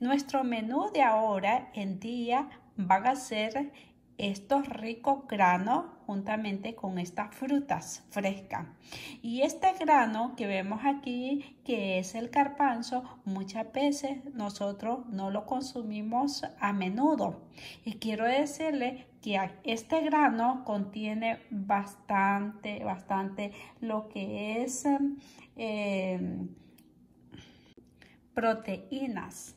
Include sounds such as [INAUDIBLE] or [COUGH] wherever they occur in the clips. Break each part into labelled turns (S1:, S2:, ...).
S1: Nuestro menú de ahora en día van a ser estos ricos granos juntamente con estas frutas frescas. Y este grano que vemos aquí, que es el carpanzo, muchas veces nosotros no lo consumimos a menudo. Y quiero decirle que este grano contiene bastante, bastante lo que es eh, proteínas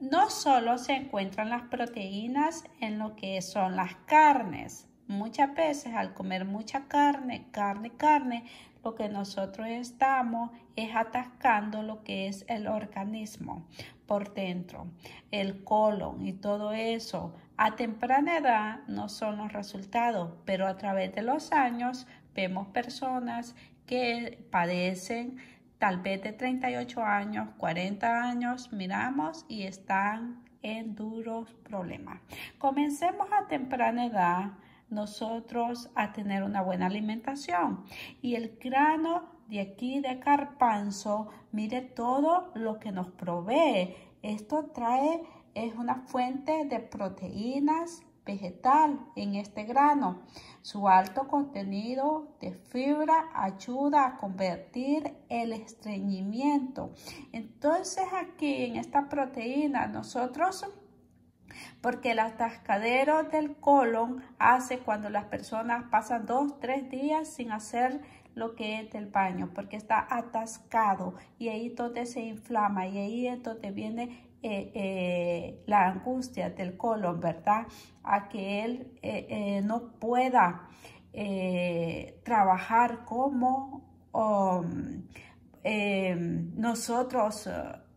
S1: no solo se encuentran las proteínas en lo que son las carnes. Muchas veces al comer mucha carne, carne, carne, lo que nosotros estamos es atascando lo que es el organismo por dentro, el colon y todo eso. A temprana edad no son los resultados, pero a través de los años vemos personas que padecen tal vez de 38 años, 40 años, miramos y están en duros problemas. Comencemos a temprana edad nosotros a tener una buena alimentación y el grano de aquí de carpanzo, mire todo lo que nos provee. Esto trae, es una fuente de proteínas, vegetal en este grano. Su alto contenido de fibra ayuda a convertir el estreñimiento. Entonces aquí en esta proteína nosotros porque el atascadero del colon hace cuando las personas pasan dos, tres días sin hacer lo que es del baño, porque está atascado y ahí donde se inflama y ahí es donde viene eh, eh, la angustia del colon, ¿verdad? A que él eh, no pueda trabajar como um, nosotros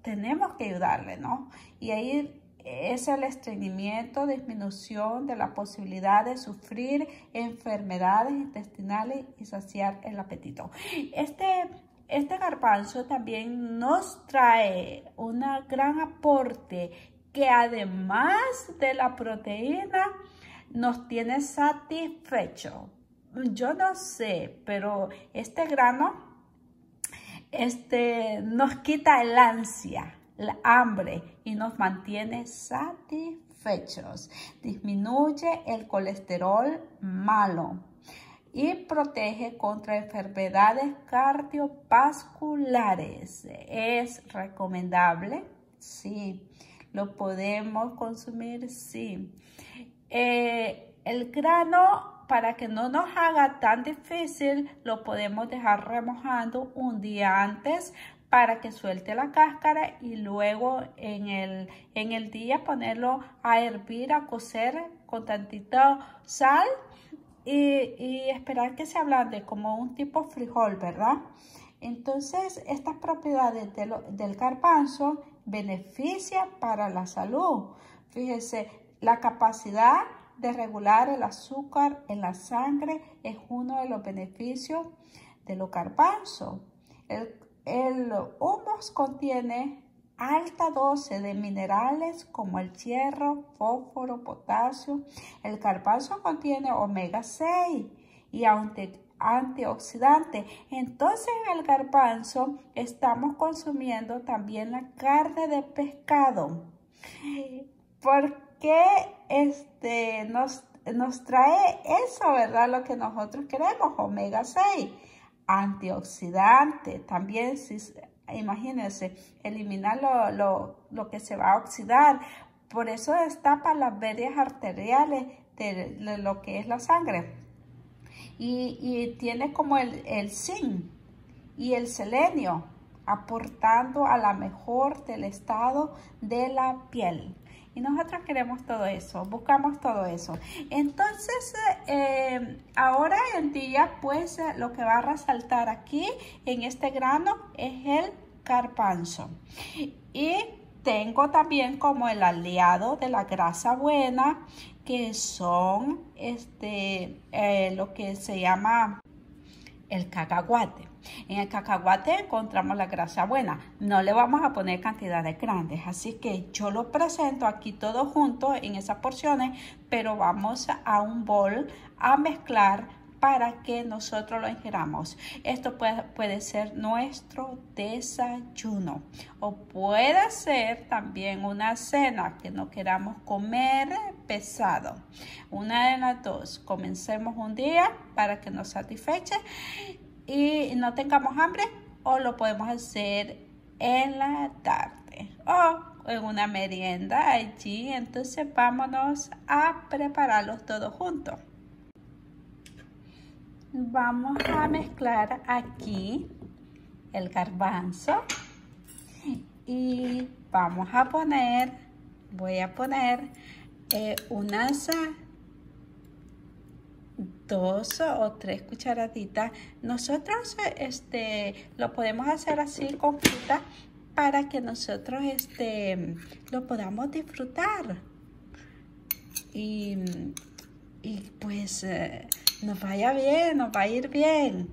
S1: tenemos que ayudarle, ¿no? Y ahí es el estreñimiento, disminución de la posibilidad de sufrir enfermedades intestinales y saciar el apetito. Este este garbanzo también nos trae un gran aporte que además de la proteína nos tiene satisfecho. Yo no sé, pero este grano este, nos quita el ansia, el hambre y nos mantiene satisfechos. Disminuye el colesterol malo y protege contra enfermedades cardiovasculares. ¿Es recomendable? Sí. ¿Lo podemos consumir? Sí. Eh, el grano, para que no nos haga tan difícil, lo podemos dejar remojando un día antes para que suelte la cáscara y luego en el, en el día ponerlo a hervir, a cocer con tantito sal y, esperar que se ablande como un tipo frijol, ¿verdad? Entonces, estas propiedades del garbanzo benefician para la salud. Fíjese, la capacidad de regular el azúcar en la sangre es uno de los beneficios de los garbanzos. El, el humus contiene alta dosis de minerales como el hierro, fósforo, potasio. El garbanzo contiene omega 6 y antioxidante. Entonces en el garbanzo estamos consumiendo también la carne de pescado. ¿Por qué este, nos, nos trae eso, verdad? Lo que nosotros queremos, omega 6 antioxidante. También imagínense, eliminar lo, que se va a oxidar. Por eso destapa las vías arteriales de, lo que es la sangre. Y, tiene como el, el zinc y el selenio aportando a la mejor del estado de la piel. Y nosotros queremos todo eso, buscamos todo eso. Entonces, eh, ahora en día, pues lo que va a resaltar aquí en este grano es el carpanzo. Y tengo también como el aliado de la grasa buena, que son este, eh, lo que se llama el cacahuate. En el cacahuate encontramos la grasa buena. No le vamos a poner cantidades grandes, así que yo lo presento aquí todo junto en esas porciones, pero vamos a un bol a mezclar para que nosotros lo ingeramos. Esto puede, puede ser nuestro desayuno o puede ser también una cena que no queramos comer pesado. Una de las dos, comencemos un día para que nos satisfeche y no tengamos hambre o lo podemos hacer en la tarde o en una merienda allí. Entonces vámonos a prepararlos todos juntos. Vamos a mezclar aquí el garbanzo y vamos a poner, voy a poner eh, unas dos o tres cucharaditas. Nosotros este, lo podemos hacer así con fruta para que nosotros este, lo podamos disfrutar. Y, pues eh, nos vaya bien, nos va a ir bien.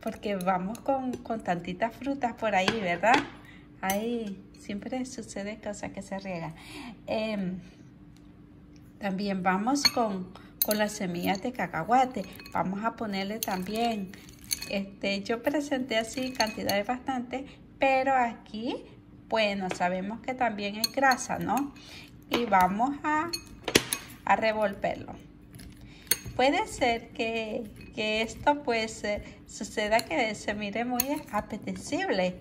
S1: Porque vamos con, con tantitas frutas por ahí, ¿verdad? Ahí siempre sucede cosas que se riegan. Em, también vamos con con las semillas de cacahuate. Vamos a ponerle también, este, yo presenté así cantidades bastante, pero aquí, bueno, sabemos que también es grasa, ¿no? Y vamos a, a revolverlo. Puede ser que, que esto pues eh, suceda que se mire muy apetecible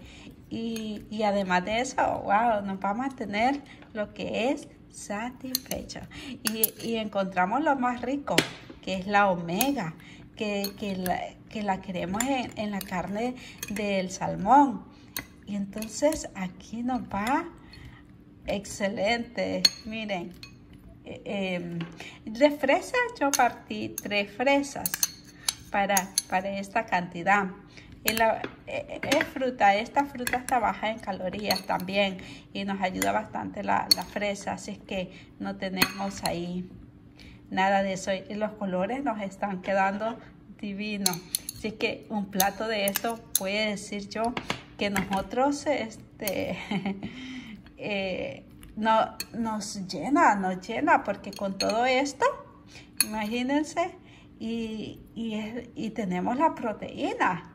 S1: y, y además de eso, wow, nos vamos a tener lo que es satisfecho. Y, encontramos lo más rico, que es la omega, que, la, queremos en, la carne del salmón. Y entonces aquí nos va excelente. Miren, eh, em, de fresas yo partí tres fresas para, para esta cantidad. La, eh, es fruta, esta fruta está baja en calorías también y nos ayuda bastante la, fresa, así es que no tenemos ahí nada de eso y los colores nos están quedando divinos. Así que un plato de esto puede decir yo que nosotros este, [LAUGHS] eh, no, nos llena, nos llena porque con todo esto, imagínense, y, y tenemos la proteína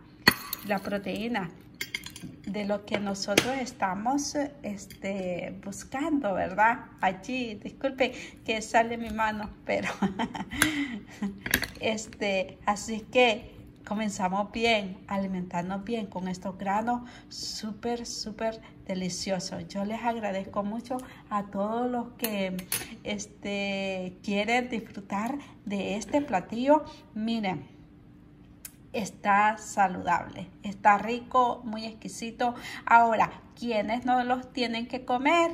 S1: la proteína de lo que nosotros estamos este, buscando, ¿verdad? Allí, disculpe que sale mi mano, pero [LAUGHS] este, así que comenzamos bien, alimentarnos bien con estos granos súper, súper deliciosos. Yo les agradezco mucho a todos los que este, quieren disfrutar de este platillo. Miren, está saludable, está rico, muy exquisito. Ahora, ¿quiénes no los tienen que comer?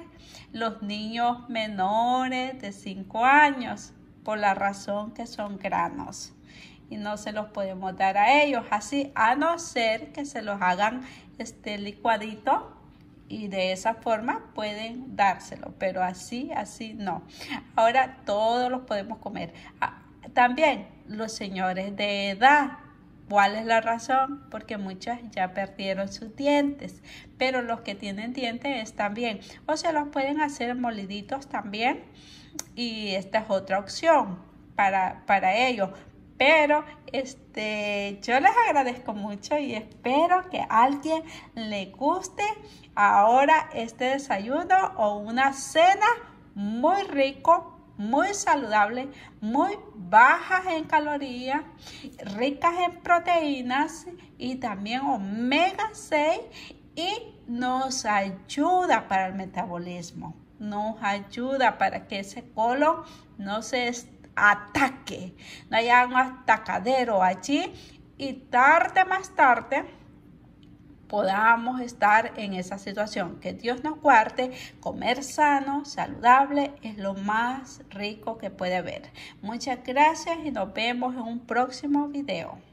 S1: Los niños menores de 5 años, por la razón que son granos. Y no se los podemos dar a ellos así, a no ser que se los hagan este licuadito y de esa forma pueden dárselo, pero así, así no. Ahora todos los podemos comer. Ah, también los señores de edad ¿Cuál es la razón? Porque muchas ya perdieron sus dientes, pero los que tienen dientes están bien. O se los pueden hacer moliditos también y esta es otra opción para, para ellos. Pero este, yo les agradezco mucho y espero que a alguien le guste ahora este desayuno o una cena muy rico muy saludable, muy bajas en calorías, ricas en proteínas y también omega 6 y nos ayuda para el metabolismo, nos ayuda para que ese colon no se ataque, no haya un atacadero allí y tarde más tarde podamos estar en esa situación. Que Dios nos guarde, comer sano, saludable es lo más rico que puede haber. Muchas gracias y nos vemos en un próximo video.